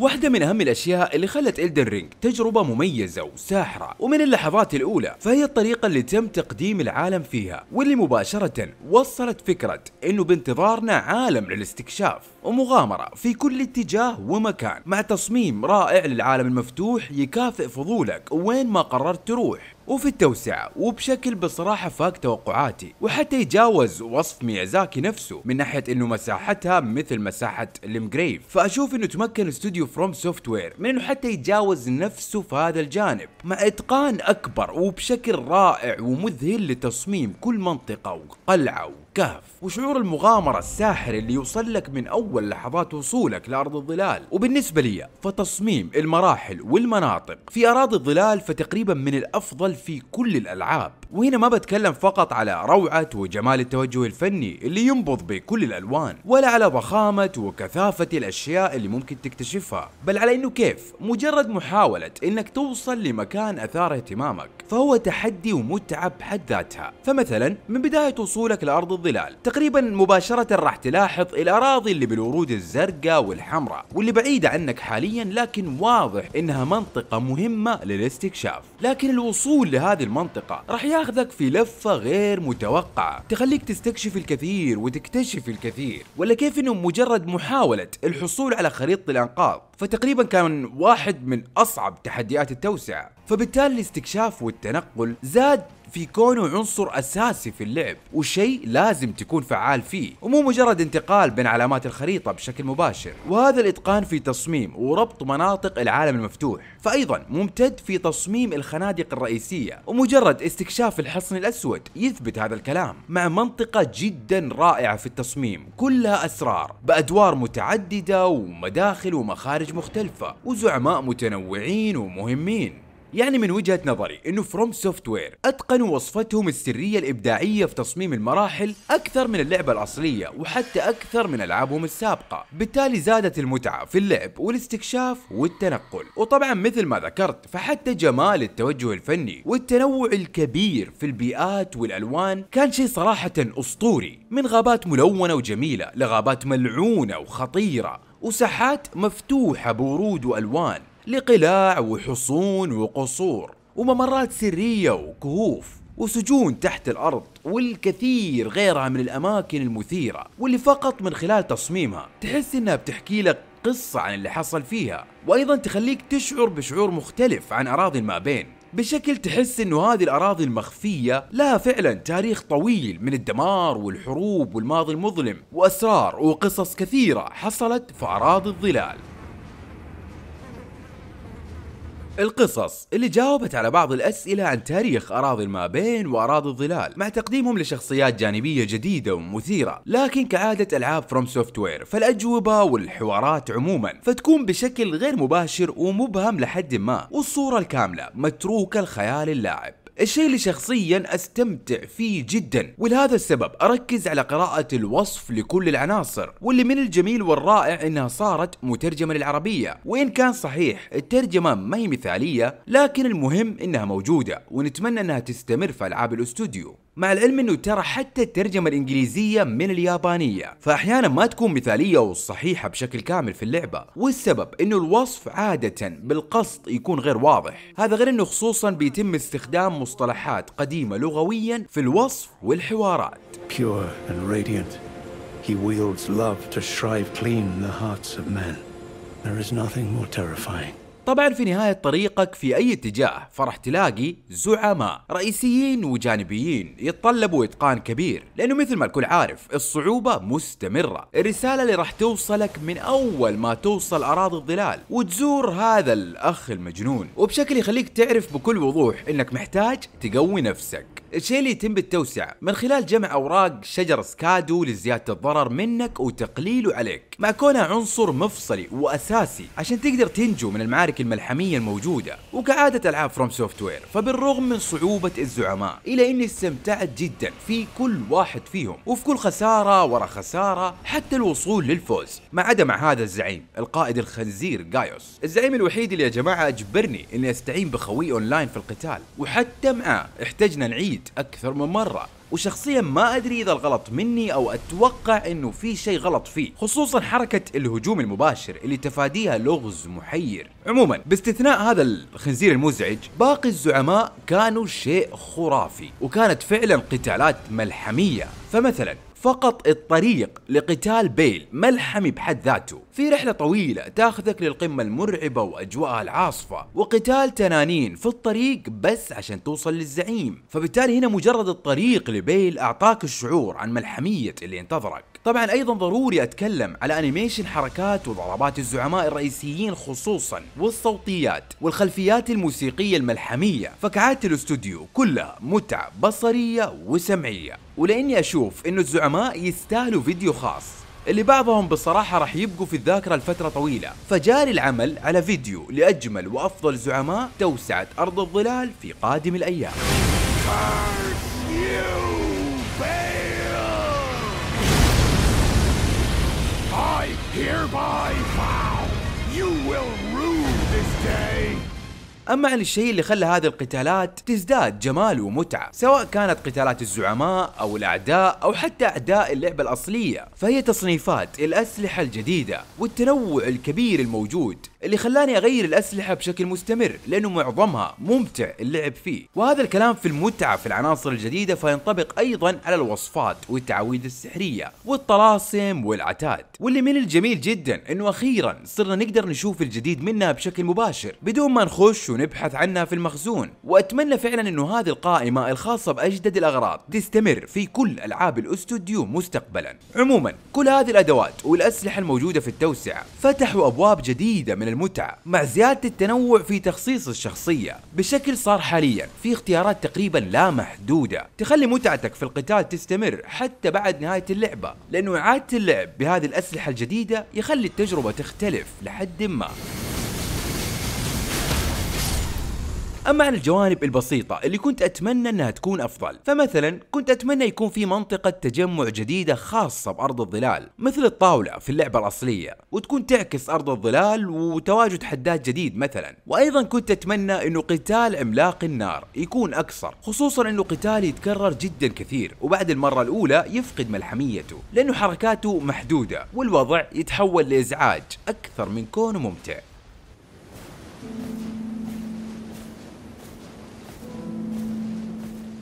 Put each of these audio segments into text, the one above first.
واحدة من أهم الأشياء اللي خلت Elden Ring تجربة مميزة وساحرة. ومن اللحظات الأولى فهي الطريقة اللي تم تقديم العالم فيها واللي مباشرة وصلت فكرة إنه بانتظارنا عالم للاستكشاف ومغامرة في كل اتجاه ومكان مع تصميم رائع للعالم المفتوح يكافئ فضولك وين ما قررت تروح. وفي التوسعة وبشكل بصراحة فاق توقعاتي وحتى يتجاوز وصف ميازاكي نفسه من ناحية إنه مساحتها مثل مساحة Limgrave فأشوف إنه تمكن استوديو FromSoftware من إنه حتى يتجاوز نفسه في هذا الجانب مع إتقان أكبر وبشكل رائع ومذهل لتصميم كل منطقة وقلعة كهف وشعور المغامرة الساحر اللي يوصل لك من أول لحظات وصولك لأرض الظلال. وبالنسبة لي فتصميم المراحل والمناطق في أراضي الظلال فتقريبا من الأفضل في كل الألعاب. وهنا ما بتكلم فقط على روعة وجمال التوجه الفني اللي ينبض بكل الألوان ولا على ضخامة وكثافة الأشياء اللي ممكن تكتشفها بل على إنه كيف؟ مجرد محاولة إنك توصل لمكان أثار اهتمامك فهو تحدي ومتعة بحد ذاتها. فمثلا من بداية وصولك لأرض الظلال تقريبا مباشرة راح تلاحظ الأراضي اللي بالورود الزرقاء والحمراء واللي بعيدة عنك حاليا لكن واضح إنها منطقة مهمة للاستكشاف. لكن الوصول لهذه المنطقة راح ياخذك في لفة غير متوقعة. تخليك تستكشف الكثير وتكتشف الكثير. ولا كيف إنه مجرد محاولة الحصول على خريطة الأنقاض؟ فتقريبا كان واحد من أصعب تحديات التوسعة فبالتالي الاستكشاف والتنقل زاد في كونه عنصر أساسي في اللعب وشيء لازم تكون فعال فيه ومو مجرد انتقال بين علامات الخريطة بشكل مباشر. وهذا الإتقان في تصميم وربط مناطق العالم المفتوح. فايضا ممتد في تصميم الخنادق الرئيسية ومجرد استكشاف الحصن الأسود يثبت هذا الكلام. مع منطقة جدا رائعة في التصميم كلها أسرار بأدوار متعددة ومداخل ومخارج مختلفة وزعماء متنوعين ومهمين. يعني من وجهة نظري إنه FromSoftware اتقنوا وصفتهم السرية الإبداعية في تصميم المراحل أكثر من اللعبة الأصلية وحتى أكثر من ألعابهم السابقة. بالتالي زادت المتعة في اللعب والاستكشاف والتنقل. وطبعا مثل ما ذكرت فحتى جمال التوجه الفني والتنوع الكبير في البيئات والألوان كان شيء صراحة أسطوري. من غابات ملونة وجميلة لغابات ملعونة وخطيرة وساحات مفتوحة بورود وألوان. لقلاع وحصون وقصور وممرات سرية وكهوف وسجون تحت الأرض والكثير غيرها من الأماكن المثيرة واللي فقط من خلال تصميمها. تحس إنها بتحكي لك قصة عن اللي حصل فيها وأيضا تخليك تشعر بشعور مختلف عن أراضي ما بين. بشكل تحس إنه هذه الأراضي المخفية لها فعلا تاريخ طويل من الدمار والحروب والماضي المظلم وأسرار وقصص كثيرة حصلت في أراضي الظلال. القصص اللي جاوبت على بعض الأسئلة عن تاريخ أراضي المابين وأراضي الظلال مع تقديمهم لشخصيات جانبية جديدة ومثيرة لكن كعادة ألعاب FromSoftware فالأجوبة والحوارات عموما فتكون بشكل غير مباشر ومبهم لحد ما والصورة الكاملة متروكة لخيال اللاعب. الشيء اللي شخصيا أستمتع فيه جدا ولهذا السبب أركز على قراءة الوصف لكل العناصر واللي من الجميل والرائع إنها صارت مترجمة للعربية. وإن كان صحيح الترجمة ما هي مثالية لكن المهم إنها موجودة ونتمنى إنها تستمر في ألعاب الأستوديو. مع العلم إنه ترى حتى الترجمة الإنجليزية من اليابانية فأحيانا ما تكون مثالية وصحيحة بشكل كامل في اللعبة والسبب إنه الوصف عادة بالقصد يكون غير واضح هذا غير إنه خصوصا بيتم استخدام مصطلحات قديمة لغويا في الوصف والحوارات Pure and radiant, he wields love to shrive clean the hearts of men. There is nothing more terrifying. طبعا في نهاية طريقك في أي اتجاه فرح تلاقي زعماء رئيسيين وجانبيين يتطلبوا إتقان كبير لأنه مثل ما الكل عارف الصعوبة مستمرة. الرسالة اللي راح توصلك من أول ما توصل أراضي الظلال وتزور هذا الأخ المجنون. وبشكل يخليك تعرف بكل وضوح إنك محتاج تقوي نفسك. الشيء اللي يتم بالتوسعة من خلال جمع أوراق شجر Scadu لزيادة الضرر منك وتقليله عليك. مع كونها عنصر مفصلي وأساسي عشان تقدر تنجو من المعارك الملحمية الموجودة. وكعادة ألعاب FromSoftware فبالرغم من صعوبة الزعماء إلا إني استمتعت جدا في كل واحد فيهم. وفي كل خسارة ورا خسارة حتى الوصول للفوز. ما عدا مع هذا الزعيم القائد الخنزير Gaius. الزعيم الوحيد اللي يا جماعة أجبرني إني أستعين بخوي أونلاين في القتال. وحتى معاه احتجنا نعيد أكثر من مرة. وشخصيا ما أدري إذا الغلط مني أو أتوقع إنه في شيء غلط فيه خصوصا حركة الهجوم المباشر اللي تفاديها لغز محير. عموما باستثناء هذا الخنزير المزعج باقي الزعماء كانوا شيء خرافي وكانت فعلا قتالات ملحمية. فمثلا فقط الطريق لقتال Bayle ملحمي بحد ذاته. في رحلة طويلة تاخذك للقمة المرعبة وأجواءها العاصفة وقتال تنانين في الطريق بس عشان توصل للزعيم. فبالتالي هنا مجرد الطريق ل Bayle أعطاك الشعور عن ملحمية اللي ينتظرك طبعا أيضا ضروري أتكلم على animation حركات وضربات الزعماء الرئيسيين خصوصا والصوتيات والخلفيات الموسيقية الملحمية. فكعادة الاستوديو كلها متعة بصرية وسمعية. ولأني أشوف انه الزعماء يستاهلوا فيديو خاص اللي بعضهم بصراحة راح يبقوا في الذاكرة لفترة طويلة. فجاري العمل على فيديو لأجمل وأفضل زعماء توسعة أرض الظلال في قادم الأيام. Hereby vow you will rue this day. أما عن الشيء اللي خلى هذه القتالات تزداد جمال ومتعة سواء كانت قتالات الزعماء أو الأعداء أو حتى أعداء اللعبة الأصلية فهي تصنيفات الأسلحة الجديدة والتنوع الكبير الموجود اللي خلاني أغير الأسلحة بشكل مستمر لأنه معظمها ممتع اللعب فيه. وهذا الكلام في المتعة في العناصر الجديدة فينطبق أيضا على الوصفات والتعاويذ السحرية والطلاسم والعتاد. واللي من الجميل جدا إنه أخيرا صرنا نقدر نشوف الجديد منها بشكل مباشر بدون ما نخش ونبحث عنها في المخزون. وأتمنى فعلا إنه هذه القائمة الخاصة بأجدد الأغراض تستمر في كل ألعاب الأستوديو مستقبلا. عموما كل هذه الأدوات والأسلحة الموجودة في التوسعة فتحوا أبواب جديدة من المتعة مع زيادة التنوع في تخصيص الشخصية. بشكل صار حاليا في اختيارات تقريبا لا محدودة. تخلي متعتك في القتال تستمر حتى بعد نهاية اللعبة لأنه إعادة اللعب بهذه الأسلحة الجديدة يخلي التجربة تختلف لحد ما. أما عن الجوانب البسيطة اللي كنت أتمنى أنها تكون أفضل. فمثلا كنت أتمنى يكون في منطقة تجمع جديدة خاصة بأرض الظلال مثل الطاولة في اللعبة الأصلية وتكون تعكس أرض الظلال وتواجد حداد جديد مثلا. وأيضا كنت أتمنى إنه قتال عملاق النار يكون أكثر خصوصا إنه قتال يتكرر جدا كثير وبعد المرة الأولى يفقد ملحميته لأنه حركاته محدودة والوضع يتحول لإزعاج أكثر من كونه ممتع.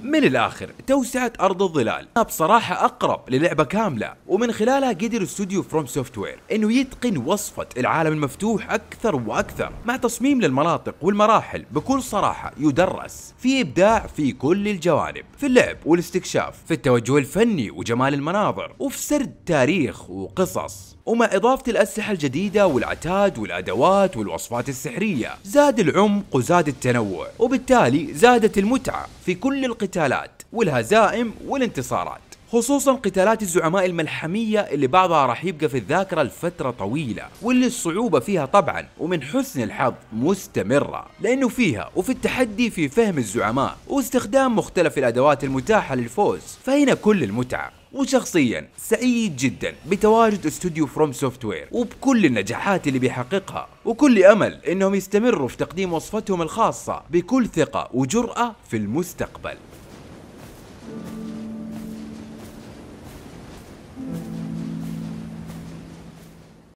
من الآخر توسعة أرض الظلال. بصراحة أقرب للعبة كاملة. ومن خلالها قدر استوديو FromSoftware إنه يتقن وصفة العالم المفتوح أكثر وأكثر. مع تصميم للمناطق والمراحل بكل صراحة يدرس في إبداع في كل الجوانب في اللعب والاستكشاف في التوجه الفني وجمال المناظر وفي سرد تاريخ وقصص. ومع إضافة الأسلحة الجديدة والعتاد والأدوات والوصفات السحرية زاد العمق وزاد التنوع وبالتالي زادت المتعة في كل القتالات والهزائم والانتصارات. خصوصا قتالات الزعماء الملحمية اللي بعضها راح يبقى في الذاكرة لفترة طويلة واللي الصعوبة فيها طبعا ومن حسن الحظ مستمرة. لأنه فيها وفي التحدي في فهم الزعماء واستخدام مختلف الأدوات المتاحة للفوز فهنا كل المتعة. وشخصيا سعيد جدا بتواجد استوديو FromSoftware وبكل النجاحات اللي بيحققها. وكل أمل إنهم يستمروا في تقديم وصفتهم الخاصة بكل ثقة وجرأة في المستقبل.